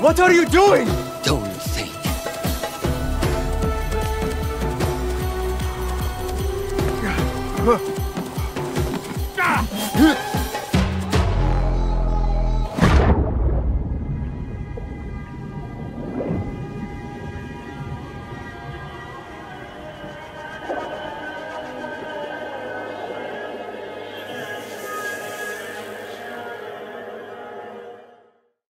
What are you doing? Don't think. Ah!